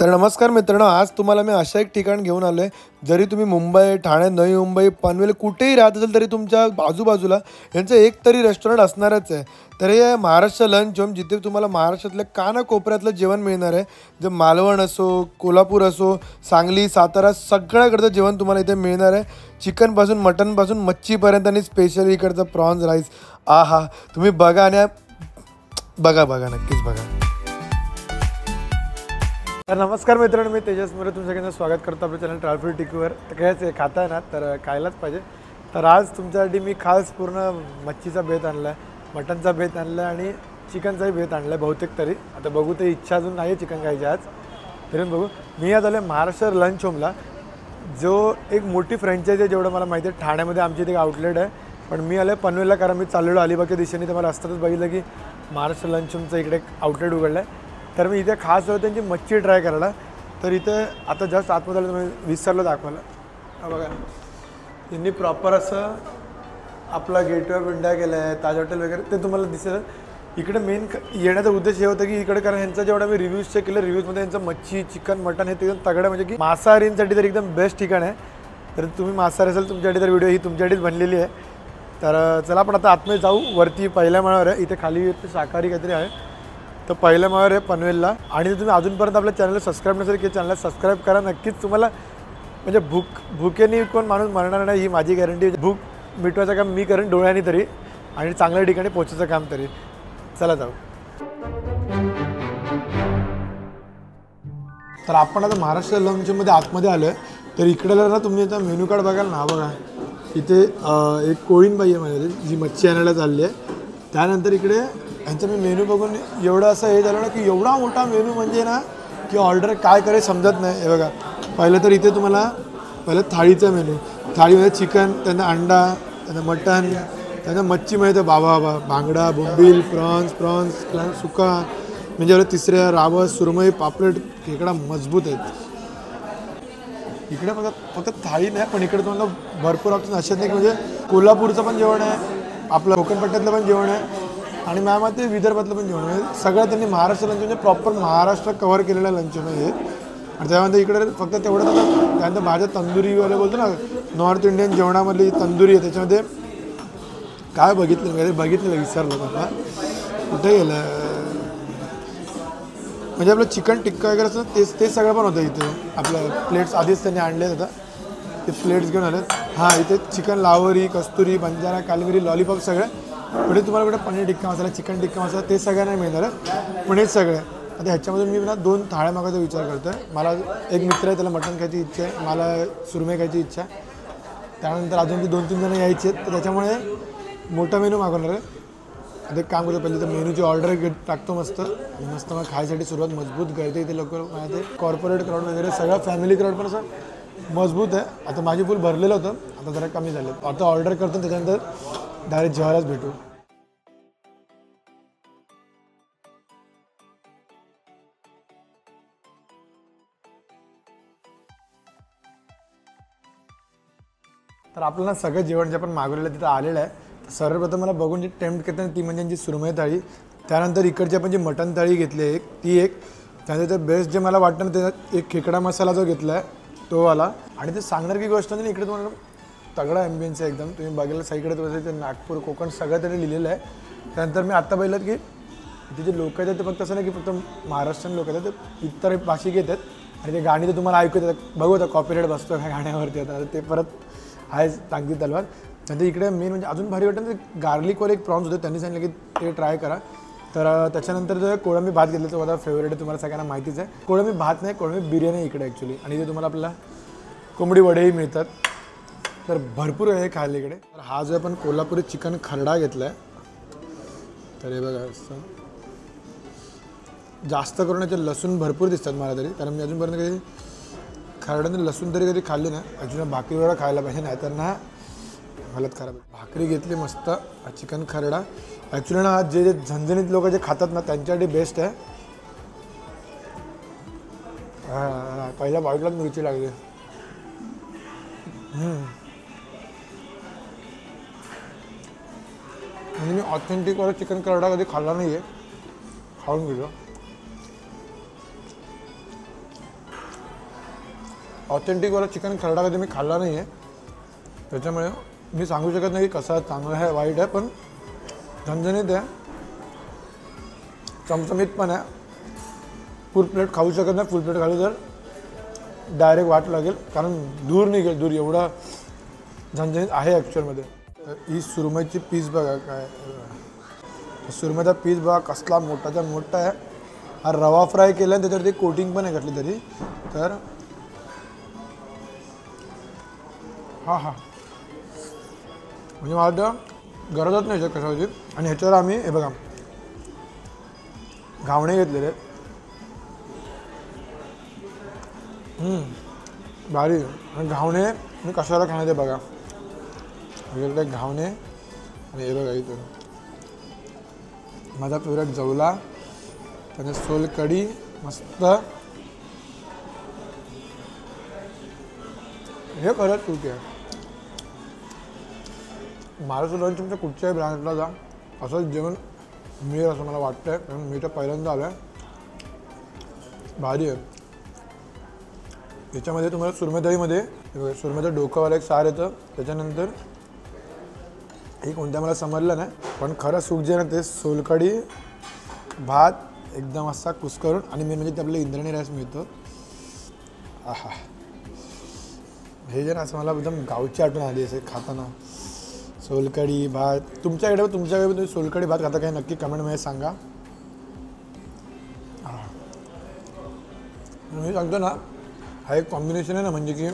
तर नमस्कार मित्रांनो आज तुम्हाला मी अशा एक ठिकाण घेऊन आलो आहे जरी तुम्ही मुंबई ठाणे नवी मुंबई पनवेल कुठेही राहत असेल तरी तुमच्या आजूबाजूला यांचं एक तरी रेस्टॉरंट असणारच आहे. तर हे महाराष्ट्र लंच होम जिथे तुम्हाला महाराष्ट्रातल्या कानाकोपऱ्यातलं जेवण मिळणार आहे. जे मालवण असो कोल्हापूर असो सांगली सातारा सगळ्याकडचं जेवण तुम्हाला इथे मिळणार आहे. चिकनपासून मटनपासून मच्छीपर्यंत आणि स्पेशली इकडचं प्रॉन्स राईस आ हा तुम्ही बघा आणि बघा बघा नक्कीच बघा. तर नमस्कार मित्रांनो मी तेजस मोरे. तुमच्या सगळ्यांना स्वागत करतो आपल्या चॅनल ट्रॅव्हल टिकूवर तर कायच खाता ना तर खायलाच पाहिजे. तर आज तुमच्यासाठी मी खास पूर्ण मच्छीचा बेत आणला आहे मटनचा बेत आणला आहे आणि चिकनचाही बेत आणला आहे बहुतेक तरी. आता बघू ते इच्छा अजून नाही आहे चिकन खायची आज. तरी बघू. मी आज आलो आहे महाराष्ट्र लंच होमला जो एक मोठी फ्रँचायझी आहे जेवढं मला माहिती आहे ठाण्यामध्ये आमची इथे आउटलेट आहे. पण मी आलो आहे पनवेलला कारण मी चाललेलो अलिबागच्या दिशेने. तर मला रस्त्यातच बघितलं की महाराष्ट्र लंच होमचं इकडे एक आउटलेट उघडलं आहे तर मी इथे खास होतो त्यांची मच्छी ट्राय करायला. तर इथे आता जस्ट आतमध्ये आलं तुम्ही विसरलं दाखवायला. बघा. त्यांनी प्रॉपर असं आपला गेटवे विंडा केला आहे ताज हॉटेल वगैरे ते तुम्हाला दिसेल. इकडे मेन येण्याचा उद्देश हे होता की इकडे कारण ह्यांचा जेवढा मी रिव्ह्यूज चेक केलं रिव्ह्यूजमध्ये यांचं मच्छी चिकन मटन हे ते एकदम तगडं म्हणजे की मांसाहारींसाठी तर एकदम बेस्ट ठिकाण आहे. तर तुम्ही मांसाहारी असाल तुमच्यासाठी तर व्हिडिओ ही तुमच्यासाठीच बनलेली आहे. तर चला आपण आता आतमध्ये जाऊ. वरती पहिल्या माळावर आहे. इथे खाली शाकाहारी काहीतरी आहे. तर पहिल्या माळावर आहे पनवेलला. आणि तुम्ही अजूनपर्यंत आपल्या चॅनलला सबस्क्राईब नसेल की चॅनलला सबस्क्राईब करा नक्कीच तुम्हाला म्हणजे भूक भूकेने कोण माणूस मरणार नाही ही माझी गॅरंटी भूक मिटवायचं काम मी करेन डोळ्याने तरी आणि चांगल्या ठिकाणी पोचायचं काम तरी. चला जाऊ. तर आपण आता महाराष्ट्र लंचमध्ये आतमध्ये आलो आहे तर इकडे ना तुम्ही आता मेन्यू कार्ड बघाल ना बघा. इथे एक कोळीनबाई आहे माझ्या जी मच्छी आणायला चालली आहे. त्यानंतर इकडे यांचं मी मेनू बघून एवढं असं हे झालं ना की एवढा मोठा मेनू म्हणजे ना की ऑर्डर काय करे समजत नाही. हे बघा पहिलं तर इथे तुम्हाला पहिलं थाळीचा मेनू. थाळीमध्ये चिकन त्यांना अंडा त्यांना मटन त्यांना मच्छी मिळतं. बाबा बाबा बांगडा बोंबील प्रॉन्स प्रॉन्स क्लान सुका. म्हणजे तिसऱ्या रावस सुरमई पापलेट खेकडा मजबूत आहेत. इकडे फक्त फक्त थाळी नाही पण इकडे तुम्हाला भरपूर ऑप्शन असे नाही की म्हणजे कोल्हापूरचं पण जेवण आहे आपलं कोकणपट्ट्यातलं पण जेवण आहे. आणि मॅम ते विदर्भातलं पण जेवण आहे. सगळं त्यांनी महाराष्ट्र लंच म्हणजे प्रॉपर महाराष्ट्र कव्हर केलेलं लंच आहे. आणि त्यामध्ये इकडे फक्त तेवढं त्यानंतर माझ्या तंदुरीवाले बोलतो ना नॉर्थ इंडियन जेवणामधली तंदुरी आहे त्याच्यामध्ये काय बघितलं म्हणजे बघितलं विसरलं बाबा कुठे गेलं? म्हणजे आपलं चिकन टिक्का वगैरे असं तेच तेच सगळं पण होतं इथे. आपलं प्लेट्स आधीच त्यांनी आणले आता. ते प्लेट्स घेऊन आले हां इथे चिकन लावरी कस्तुरी बंजारा कालमिरी लॉलीपॉप सगळं. पुढे तुम्हाला कुठे पनीर टिक्का मसाला चिकन टिक्का मसाला ते सगळ्यांना मिळणार आहे पण हे सगळं. आता ह्याच्यामधून मी ना दोन थाळ्या मागायचा विचार करतो आहे मला एक मित्र आहे त्याला मटण खायची इच्छा आहे. मला सुरमे खायची इच्छा आहे. त्यानंतर अजून ती दोन तीन जणं यायची आहेत. तर त्याच्यामुळे मोठा मेनू मागवणार आहे. आता एक काम करतो पहिले तर मेनूची ऑर्डर घेत टाकतो मस्त. आणि मस्त मग खायसाठी सुरुवात मजबूत करते इथे लोक. ते कॉर्पोरेट क्राऊड वगैरे सगळं फॅमिली क्राऊड पण असं मजबूत आहे. आता माझी फुल भरलेलं होतं. आता जरा कमी झालं आता ऑर्डर करतो त्याच्यानंतर डायरेक्ट जेवायलाच भेटू. तर आपल्याला सगळं जेवण जे आपण मागवलेलं तिथं आलेलं आहे सर्वप्रथम मला बघून जे टेम्प्ट करते ती म्हणजे जी सुरमई थाळी त्यानंतर इकडची आपण जी मटन थाळी घेतली एक ती एक त्यानंतर बेस्ट जे मला वाटतं ना ते एक खेकडा मसाला जो घेतला आहे तो वाला. आणि ते सांगणार की गोष्ट नाही इकडे तुम्हाला तगडा ॲम्बियन्स आहे एकदम. तुम्ही बघायला सगळीकडे तुम्हाला ते नागपूर कोकण सगळं तरी लिहिलेलं आहे. त्यानंतर मी आत्ता पाहिलं की तिथे जे लोक आहेत ते फक्त असं नाही की फक्त महाराष्ट्रीयन लोक आहेत ते इतर भाषिक येतात. आणि ते गाणी तर तुम्हाला ऐकू येतात. बघू आता कॉपीराईट बसतो काय गाण्यावरती आता. ते परत आहे तांगदी तलवार. नंतर इकडे मेन म्हणजे अजून भारी वाटतं ते एक प्रॉन्स होते. त्यांनी सांगितलं की ते ट्राय करा. तर त्याच्यानंतर जो कोळंबी भात घेतला तो माझा फेवरेट आहे तुम्हाला सगळ्यांना माहितीच आहे. कोळंबी भात नाही कोळंबी बिर्याणी इकडे ॲक्च्युली आणि ते तुम्हाला आपल्याला कोंबडी वडेही मिळतात. तर भरपूर आहे खायला इकडे. तर हा जो आपण कोल्हापुरी चिकन खरडा घेतला आहे तर हे बघा असं. जास्त करून याचे लसूण भरपूर दिसतात मला तरी. कारण मी अजूनपर्यंत कधी खरड्याने लसूण तरी कधी खाल्ली ना अजून भाकरी वेळा खायला पाहिजे नाही. तर ना हालत खराब भाकरी घेतली मस्त. चिकन खरडा. ॲक्च्युली ना जे जे झणझणीत लोक जे खातात ना त्यांच्यासाठी बेस्ट आहे. पहिल्या बाईकलाच मिरची लागली. म्हणजे मी ऑथेंटिकवाला चिकन करडा कधी खाल्ला नाही आहे खाऊन गेलो ऑथेंटिकवाला चिकन खरडा कधी मी खाल्ला नाही आहे त्याच्यामुळे मी सांगू शकत नाही की कसा चांगला आहे वाईट आहे पण झणझणीत आहे. चमचमीत पण आहे फुल प्लेट खाऊ शकत नाही फुल प्लेट खाली तर डायरेक्ट वाट लागेल. कारण दूर निघेल दूर एवढा झणझणीत आहे ॲक्च्युअलमध्ये ही सुरमईची पीस बघा काय. सुरमईचा पीस बघा कसला मोठाचा मोठा आहे. हा रवा फ्राय केला आणि त्याच्यावरती कोटिंग पण आहे घातली तरी. तर हा हा. म्हणजे मला वाटतं गरजच नाही ह्याच्यात कशाची आणि ह्याच्यावर आम्ही हे बघा. घावणे घेतलेले. आहेत. भारी. आणि घावणे मी कशाला खाण्यात बघा. वेगळे घावणे आणि हे बघा इथं. माझा फेवरेट जवला. त्याने सोलकढी मस्त. हे खरंच तू आहे. महाराष्ट्र लंच तुमच्या कुठच्याही ब्रँडला जा. असंच जेवण मिळेल असं मला वाटतंय. कारण मी तर पहिल्यांदा आलं आहे भारी आहे. याच्यामध्ये तुम्हाला सुरमेदळीमध्ये सुरमेदळ डोकंवाला एक सार येतं. त्याच्यानंतर हे कोणत्या मला समजलं नाही, पण खरं जे ना ते सोलकढी, भात एकदम असा कुस्करून आणि आपल्याला इंद्राणी राईस मिळतो. आहा. हे ना असं एकदम गावची आठवण आली असे खाताना. सोलकढी, भात. तुमच्याकडे तुमच्याकडे तुम्ही सोलकढी, भात खाता काही नक्की कमेंटमध्ये सांगा. मी सांगतो ना, हा एक कॉम्बिनेशन आहे ना, म्हणजे की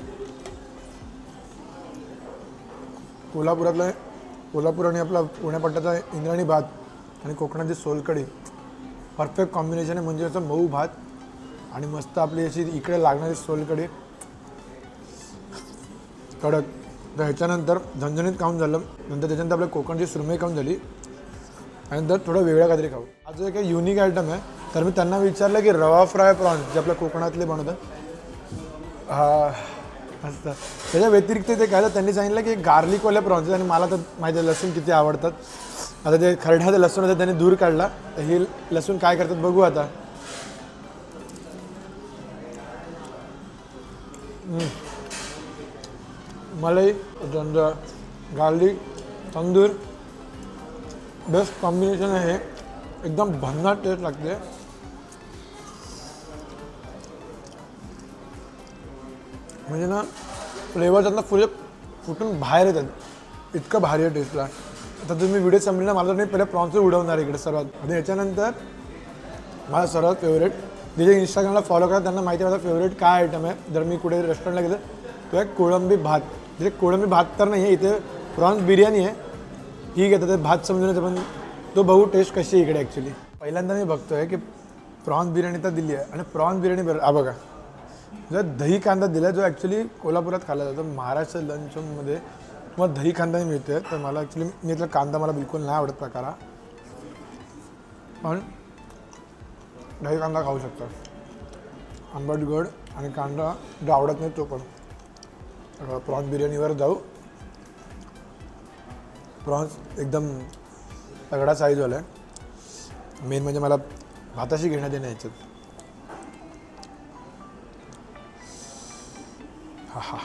कोल्हापुरातलं कोल्हापूर आणि आपला पुण्यापट्ट्याचा इंद्राणी भात आणि कोकणाची सोलकढी. परफेक्ट कॉम्बिनेशन आहे. म्हणजे असं मऊ भात आणि मस्त आपली अशी इकडे लागणारी सोलकढी. कडक. तर ह्याच्यानंतर झणझणीत खाऊन झालं. नंतर त्याच्यानंतर आपल्या कोकणची सुरमई खाऊन झाली. आणि नंतर थोडं वेगळ्या काहीतरी खाऊ. आज एक युनिक आयटम आहे. तर मी त्यांना विचारलं की रवा फ्राय प्रॉन्स जे आपल्या कोकणातले बनवतात. हा. असतं. त्याच्या व्यतिरिक्त ते काय तर त्यांनी सांगितलं की गार्लिकवाल्या प्रॉन्स आणि मला तर माझे आहे लसूण किती आवडतात. आता ते खरड्याचं लसूण होतं त्यांनी दूर काढला. तर हे लसूण काय करतात बघू आता. मलाई गार्लिक तंदूर. बेस्ट कॉम्बिनेशन आहे. हे एकदम भन्नाट टेस्ट लागते. म्हणजे ना फ्लेवर त्यातनं फुले फुटून बाहेर येतात. इतकं भारी आहे टेस्टला आता तुम्ही व्हिडिओ संपले ना मला तर नाही पहिल्या प्रॉन्सच उडवणार इकडे सर्वात. आणि याच्यानंतर माझा सर्वात फेवरेट जे जे इंस्टाग्रामला फॉलो करा त्यांना माहिती आहे माझा फेवरेट काय आयटम आहे. जर मी कुठे रेस्टॉरंटला गेलो तो आहे कोळंबी भात. म्हणजे कोळंबी भात तर नाही आहे इथे प्रॉन्स बिर्याणी आहे. ठीक आहे तर ते भात समजून पण तो बघू टेस्ट कशी आहे इकडे ॲक्च्युली पहिल्यांदा मी बघतो आहे की प्रॉन्स बिर्याणी तर दिली आहे आणि प्रॉन्स बिर्याणी बरं आ बघा. जर दही कांदा दिला जो ॲक्च्युली कोल्हापुरात खाल्ला जातो. महाराष्ट्र लंचमध्ये मग दही कांदा मिळते तर मला ॲक्च्युली मी इथला कांदा मला बिलकुल नाही आवडत प्रकार. हा पण दही कांदा खाऊ शकतो. आंबट गोड आणि कांदा जो आवडत नाही तो पण. प्रॉन्स बिर्याणीवर जाऊ. प्रॉन्स एकदम तगडा साईजवाला आहे. मेन म्हणजे मला भाताशी घेण्यात येणं हा हा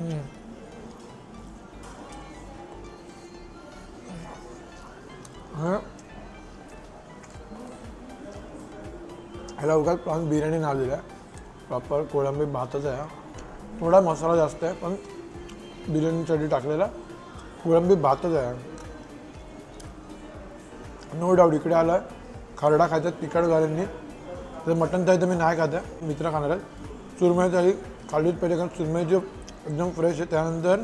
हम्म. ह्याला उगाच प्रॉन्स बिर्याणी नाव दिलं प्रॉपर कोळंबी भातच आहे थोडा मसाला जास्त आहे पण बिर्याणीसाठी टाकलेला कोळंबी भातच आहे नो डाऊट इकडे आला खरडा खायचा तिखट घालेंनी तर मटन थाळी तर मी नाही खात, मित्र खाणार आहे सुरमई थाळी खाल्लीच पाहिजे कारण सुरमई जो एकदम फ्रेश आहे त्यानंतर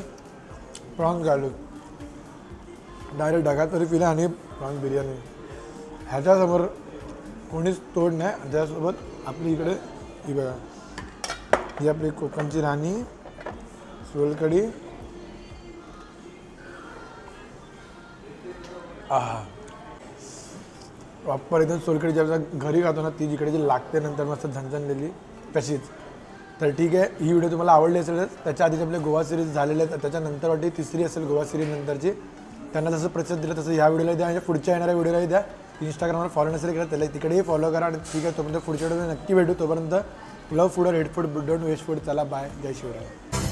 प्रॉन्स घालू डायरेक्ट ढगात तरी पिला आणि प्रॉन्स बिर्याणी। ह्याच्यासमोर कोणीच तोड नाही त्यासोबत आपली इकडे ही बघा, ही आपली राणी, सोलकढी। आहा. प्रॉपर एकदम सोलकडी ज्या घरी खातो ना ती जिकडे जी लागते नंतर मस्त झणझणलेली तशीच. तर ठीक आहे ही व्हिडिओ तुम्हाला आवडली असेल त्याच्या आधीच आपले गोवा सिरीज झालेले आहेत त्याच्यानंतर वाटते तिसरी असेल गोवा सिरीज नंतरची त्यांना जसं प्रसिद्ध दिलं तसं ह्या व्हिडिओला द्या आणि पुढच्या येणाऱ्या व्हिडिओलाही द्या. इंस्टाग्रामवर फॉलो नसेल केलं त्याला तिकडेही फॉलो करा आणि ठीक आहे तोपर्यंत पुढच्या व्हिडिओ नक्की भेटू तोपर्यंत love food read food don't waste food चला बाय जय शिवराय.